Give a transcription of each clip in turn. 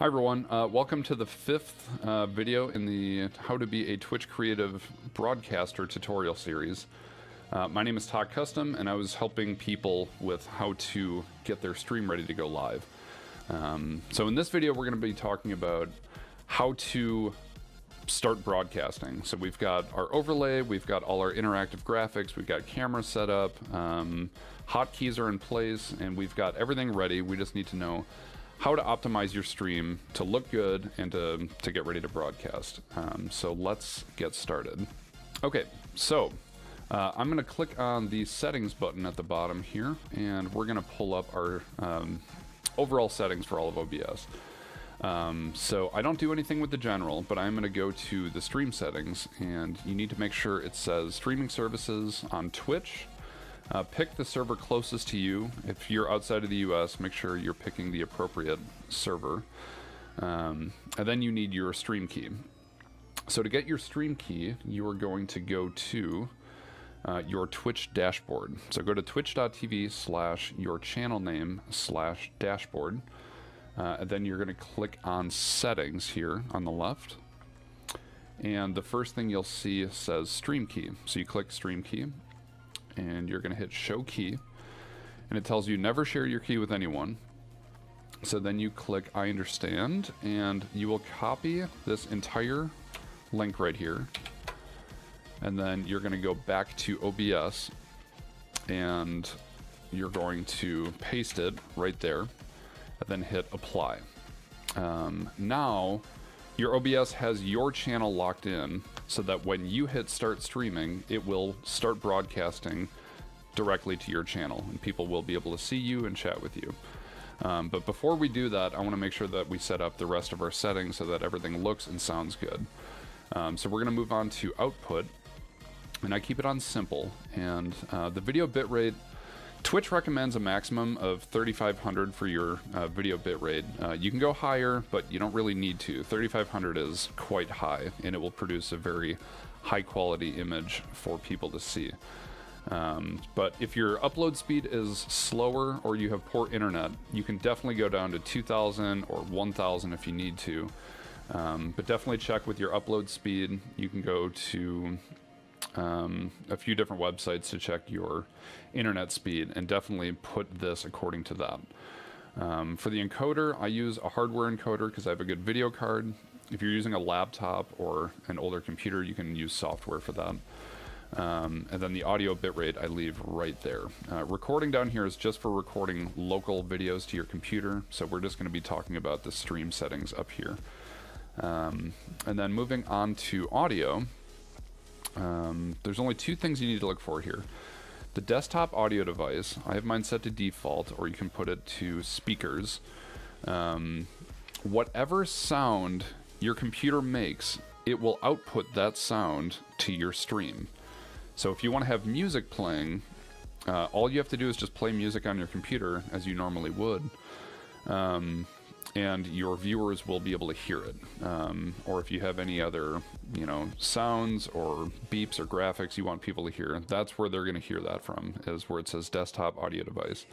Hi everyone, uh, welcome to the fifth uh, video in the How to Be a Twitch Creative Broadcaster tutorial series. Uh, my name is Tock Custom and I was helping people with how to get their stream ready to go live. Um, so in this video we're going to be talking about how to start broadcasting. So we've got our overlay, we've got all our interactive graphics, we've got camera set up, um, hotkeys are in place, and we've got everything ready. We just need to know how to optimize your stream to look good and to, to get ready to broadcast. Um, so let's get started. Okay, so uh, I'm going to click on the settings button at the bottom here, and we're going to pull up our um, overall settings for all of OBS. Um, so I don't do anything with the general, but I'm going to go to the stream settings, and you need to make sure it says streaming services on Twitch, uh, pick the server closest to you. If you're outside of the US, make sure you're picking the appropriate server. Um, and then you need your stream key. So to get your stream key, you are going to go to uh, your Twitch dashboard. So go to twitch.tv slash your channel name slash dashboard. Uh, and then you're going to click on settings here on the left. And the first thing you'll see says stream key. So you click stream key and you're going to hit show key and it tells you never share your key with anyone. So then you click I understand and you will copy this entire link right here. And then you're going to go back to OBS and you're going to paste it right there and then hit apply. Um, now your OBS has your channel locked in so that when you hit start streaming, it will start broadcasting directly to your channel and people will be able to see you and chat with you. Um, but before we do that, I want to make sure that we set up the rest of our settings so that everything looks and sounds good. Um, so we're going to move on to output and I keep it on simple and uh, the video bitrate Twitch recommends a maximum of 3500 for your uh, video bitrate. Uh, you can go higher, but you don't really need to. 3500 is quite high, and it will produce a very high quality image for people to see. Um, but if your upload speed is slower or you have poor internet, you can definitely go down to 2000 or 1000 if you need to. Um, but definitely check with your upload speed. You can go to um, a few different websites to check your internet speed and definitely put this according to that. Um, for the encoder, I use a hardware encoder because I have a good video card. If you're using a laptop or an older computer, you can use software for that. Um, and then the audio bitrate I leave right there. Uh, recording down here is just for recording local videos to your computer, so we're just going to be talking about the stream settings up here. Um, and then moving on to audio, um, there's only two things you need to look for here. The desktop audio device, I have mine set to default, or you can put it to speakers. Um, whatever sound your computer makes, it will output that sound to your stream. So if you want to have music playing, uh, all you have to do is just play music on your computer as you normally would. Um, and your viewers will be able to hear it. Um, or if you have any other, you know, sounds or beeps or graphics you want people to hear, that's where they're going to hear that from, is where it says desktop audio device.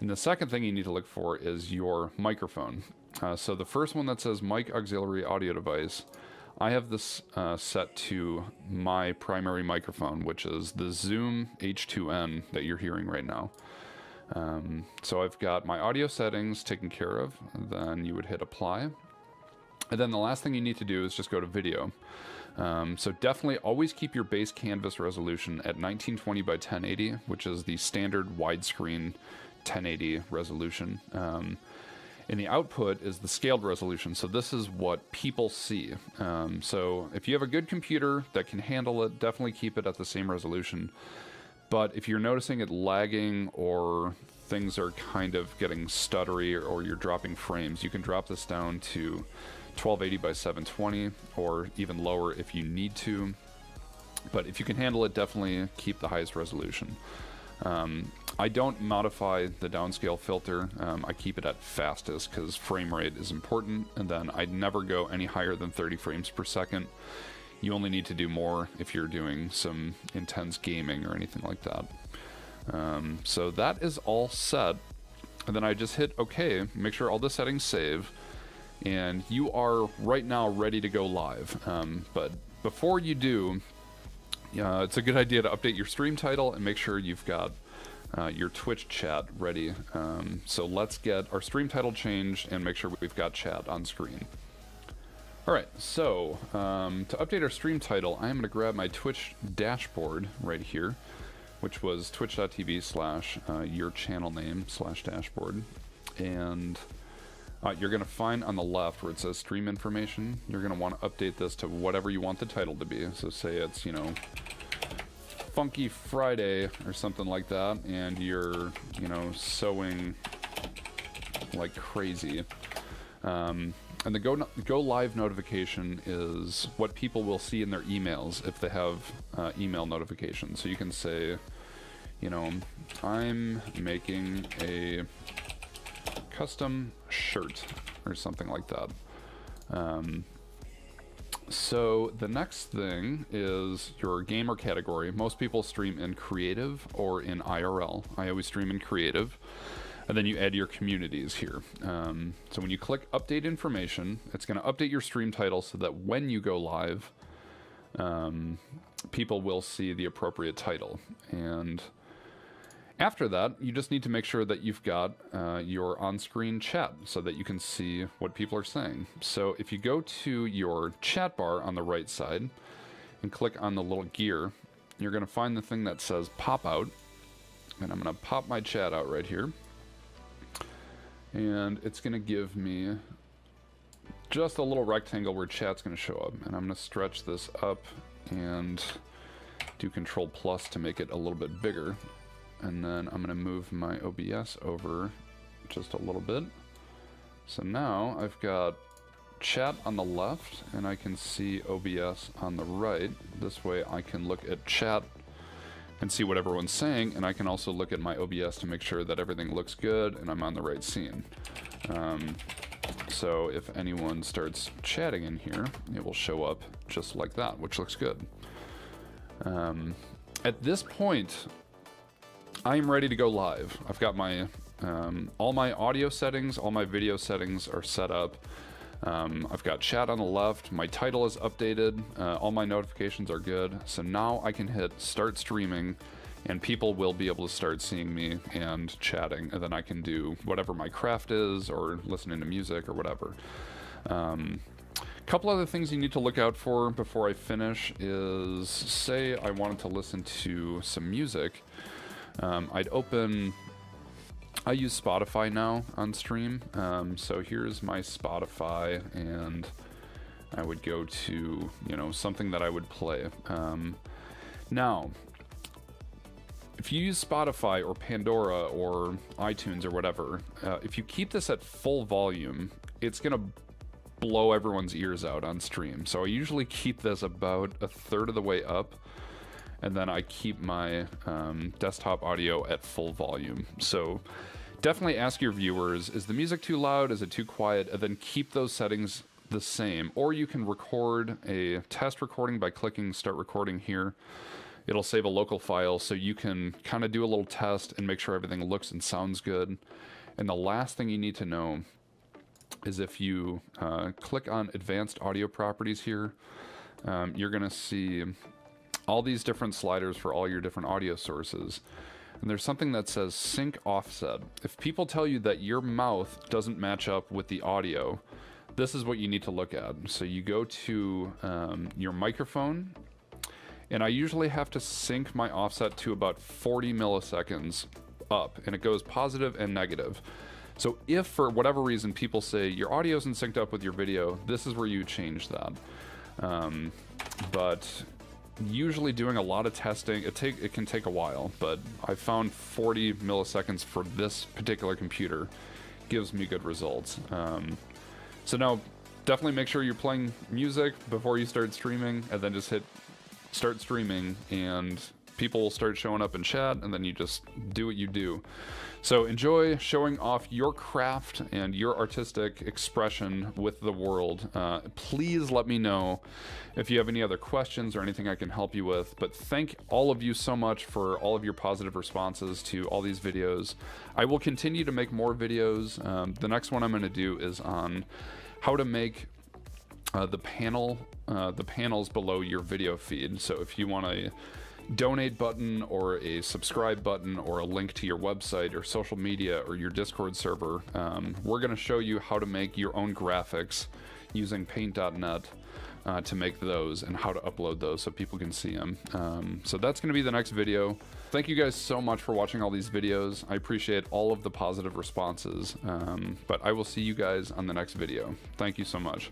And the second thing you need to look for is your microphone. Uh, so the first one that says mic auxiliary audio device, I have this uh, set to my primary microphone, which is the Zoom H2n that you're hearing right now. Um, so I've got my audio settings taken care of. Then you would hit apply. And then the last thing you need to do is just go to video. Um, so definitely always keep your base canvas resolution at 1920 by 1080, which is the standard widescreen 1080 resolution. Um, and the output is the scaled resolution. So this is what people see. Um, so if you have a good computer that can handle it, definitely keep it at the same resolution. But if you're noticing it lagging or things are kind of getting stuttery or you're dropping frames, you can drop this down to 1280 by 720 or even lower if you need to. But if you can handle it, definitely keep the highest resolution. Um, I don't modify the downscale filter. Um, I keep it at fastest because frame rate is important, and then I'd never go any higher than 30 frames per second. You only need to do more if you're doing some intense gaming or anything like that. Um, so that is all set. And then I just hit OK, make sure all the settings save. and you are right now ready to go live. Um, but before you do, uh, it's a good idea to update your stream title and make sure you've got uh, your Twitch chat ready. Um, so let's get our stream title changed and make sure we've got chat on screen. All right, so um, to update our stream title, I'm going to grab my Twitch dashboard right here, which was twitch.tv slash uh, your channel name slash dashboard. And uh, you're going to find on the left where it says stream information, you're going to want to update this to whatever you want the title to be. So say it's, you know, Funky Friday or something like that, and you're, you know, sewing like crazy. Um, and the go, go live notification is what people will see in their emails if they have uh, email notifications. So you can say, you know, I'm making a custom shirt or something like that. Um, so the next thing is your gamer category. Most people stream in creative or in IRL. I always stream in creative. And then you add your communities here. Um, so when you click update information, it's going to update your stream title so that when you go live, um, people will see the appropriate title. And after that, you just need to make sure that you've got uh, your on-screen chat so that you can see what people are saying. So if you go to your chat bar on the right side and click on the little gear, you're going to find the thing that says pop out. And I'm going to pop my chat out right here. And it's going to give me just a little rectangle where chat's going to show up. And I'm going to stretch this up and do control plus to make it a little bit bigger and then I'm going to move my OBS over just a little bit. So now I've got chat on the left and I can see OBS on the right. This way I can look at chat and see what everyone's saying and I can also look at my OBS to make sure that everything looks good and I'm on the right scene. Um, so if anyone starts chatting in here, it will show up just like that, which looks good. Um, at this point, I'm ready to go live. I've got my um, all my audio settings, all my video settings are set up. Um, I've got chat on the left. My title is updated. Uh, all my notifications are good. So now I can hit start streaming and people will be able to start seeing me and chatting. And then I can do whatever my craft is or listening to music or whatever. Um, couple other things you need to look out for before I finish is say I wanted to listen to some music. Um, I'd open. I use Spotify now on stream. Um, so here's my Spotify, and I would go to you know something that I would play. Um, now, if you use Spotify or Pandora or iTunes or whatever, uh, if you keep this at full volume, it's gonna blow everyone's ears out on stream. So I usually keep this about a third of the way up and then I keep my um, desktop audio at full volume. So definitely ask your viewers, is the music too loud? Is it too quiet? And then keep those settings the same. Or you can record a test recording by clicking start recording here. It'll save a local file so you can kind of do a little test and make sure everything looks and sounds good. And the last thing you need to know is if you uh, click on advanced audio properties here, um, you're going to see all these different sliders for all your different audio sources. And there's something that says sync offset. If people tell you that your mouth doesn't match up with the audio, this is what you need to look at. So you go to um, your microphone, and I usually have to sync my offset to about 40 milliseconds up, and it goes positive and negative. So if for whatever reason people say your audio isn't synced up with your video, this is where you change that. Um, but usually doing a lot of testing. It take it can take a while, but I found 40 milliseconds for this particular computer gives me good results. Um, so now, definitely make sure you're playing music before you start streaming, and then just hit start streaming, and people will start showing up in chat, and then you just do what you do. So enjoy showing off your craft and your artistic expression with the world. Uh, please let me know if you have any other questions or anything I can help you with. But thank all of you so much for all of your positive responses to all these videos. I will continue to make more videos. Um, the next one I'm going to do is on how to make uh, the panel, uh, the panels below your video feed. So if you want a donate button or a subscribe button or a link to your website or social media or your Discord server, um, we're going to show you how to make your own graphics using paint.net. Uh, to make those and how to upload those so people can see them. Um, so that's going to be the next video. Thank you guys so much for watching all these videos. I appreciate all of the positive responses, um, but I will see you guys on the next video. Thank you so much.